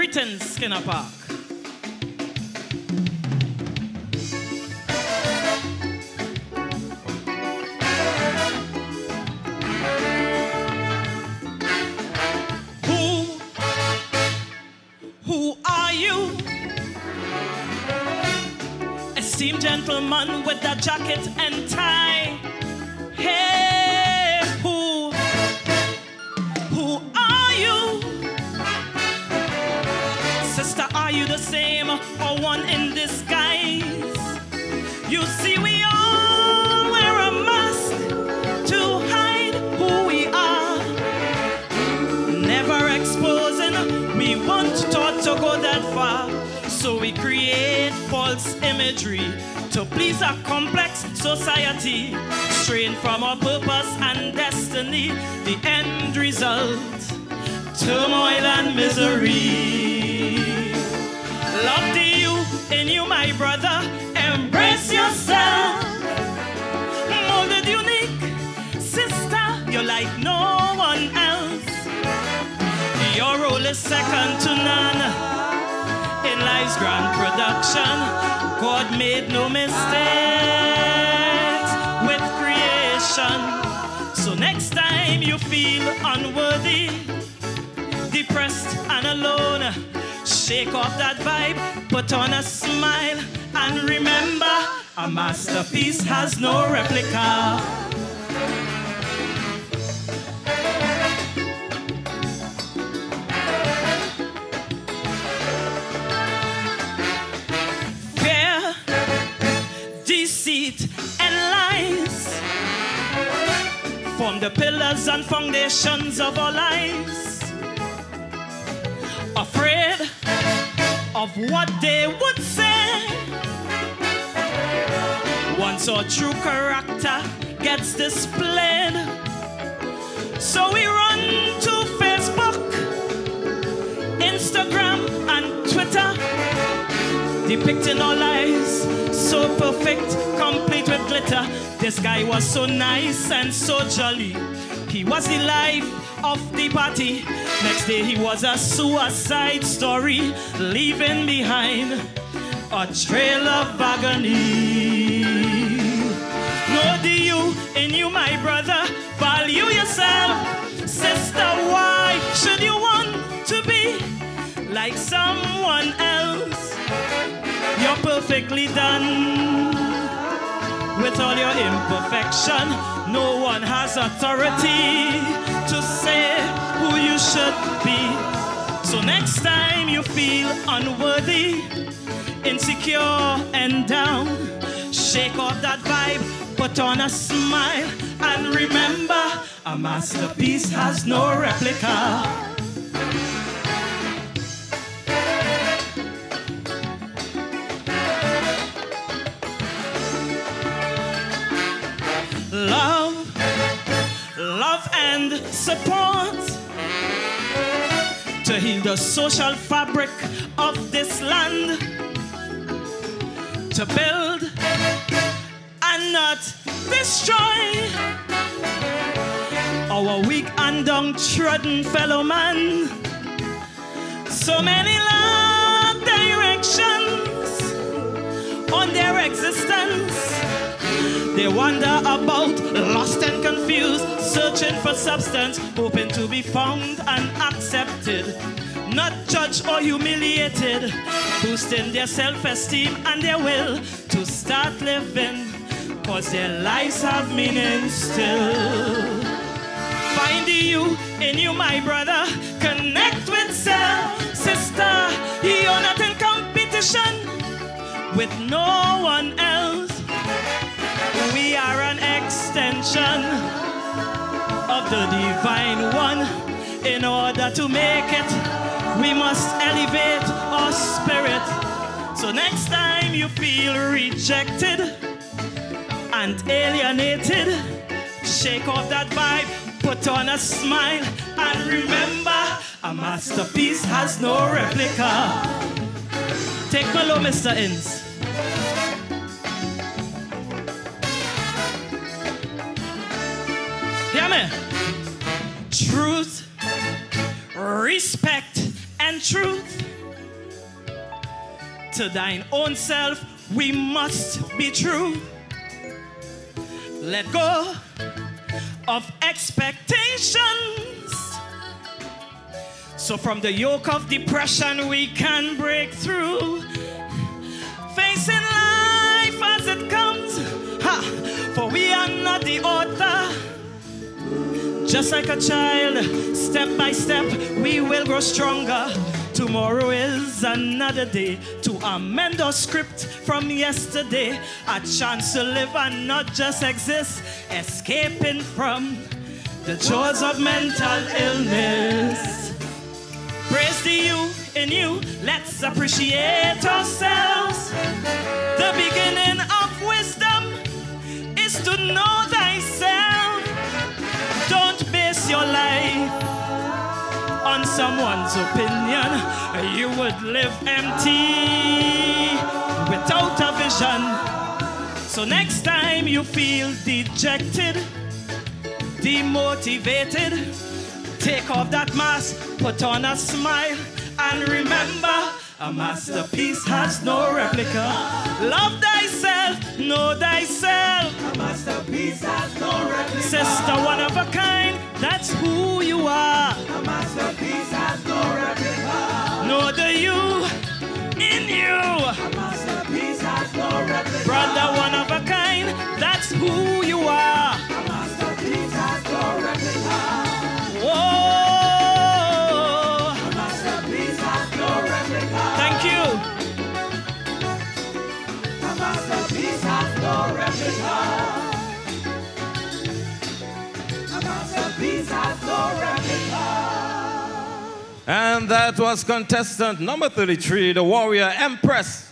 Greetings, Skinner Park. Who, who are you? Esteemed gentleman with a jacket and So we create false imagery to please a complex society, straying from our purpose and destiny. The end result turmoil and misery. Love second to none in life's grand production. God made no mistakes with creation. So next time you feel unworthy, depressed and alone, shake off that vibe, put on a smile, and remember a masterpiece has no replica. The pillars and foundations of our lives. Afraid of what they would say. Once our true character gets displayed, so we run to Facebook, Instagram, and Twitter depicting our lives so perfect, complete with glitter. This guy was so nice and so jolly. He was the life of the party. Next day he was a suicide story, leaving behind a trail of agony. Know the you in you, my brother, value yourself, sister. Why should you want to be like someone else? You're perfectly done with all your imperfection. No one has authority to say who you should be. So next time you feel unworthy, insecure, and down, shake off that vibe, put on a smile, and remember a masterpiece has no replica. And support to heal the social fabric of this land, to build and not destroy our weak and downtrodden fellow man. So many wander about, lost and confused, searching for substance, hoping to be found and accepted, not judged or humiliated, boosting their self esteem and their will to start living, cause their lives have meaning still. Find you in you, my brother, connect with self, sister, you're not in competition with no one else. Of the divine one. In order to make it, we must elevate our spirit. So next time you feel rejected and alienated, shake off that vibe, put on a smile, and remember a masterpiece has no replica. Take my low, Mr. Inns. Me? Truth, respect, and truth. To thine own self, we must be true. Let go of expectations. So, from the yoke of depression, we can break through. Just like a child, step by step, we will grow stronger. Tomorrow is another day to amend our script from yesterday. A chance to live and not just exist, escaping from the jaws of mental illness. Praise to you in you, let's appreciate ourselves. The beginning of wisdom is to know thyself. Your life on someone's opinion, you would live empty without a vision. So next time you feel dejected, demotivated, take off that mask, put on a smile, and remember a masterpiece has no replica. Love thyself, know thyself. A masterpiece has no replica. Sister, one of a kind, that's who you are. A masterpiece has no replica. Know the you in you. A masterpiece has no replica. Brother, one of a kind, that's who And that was contestant number 33, the warrior Empress.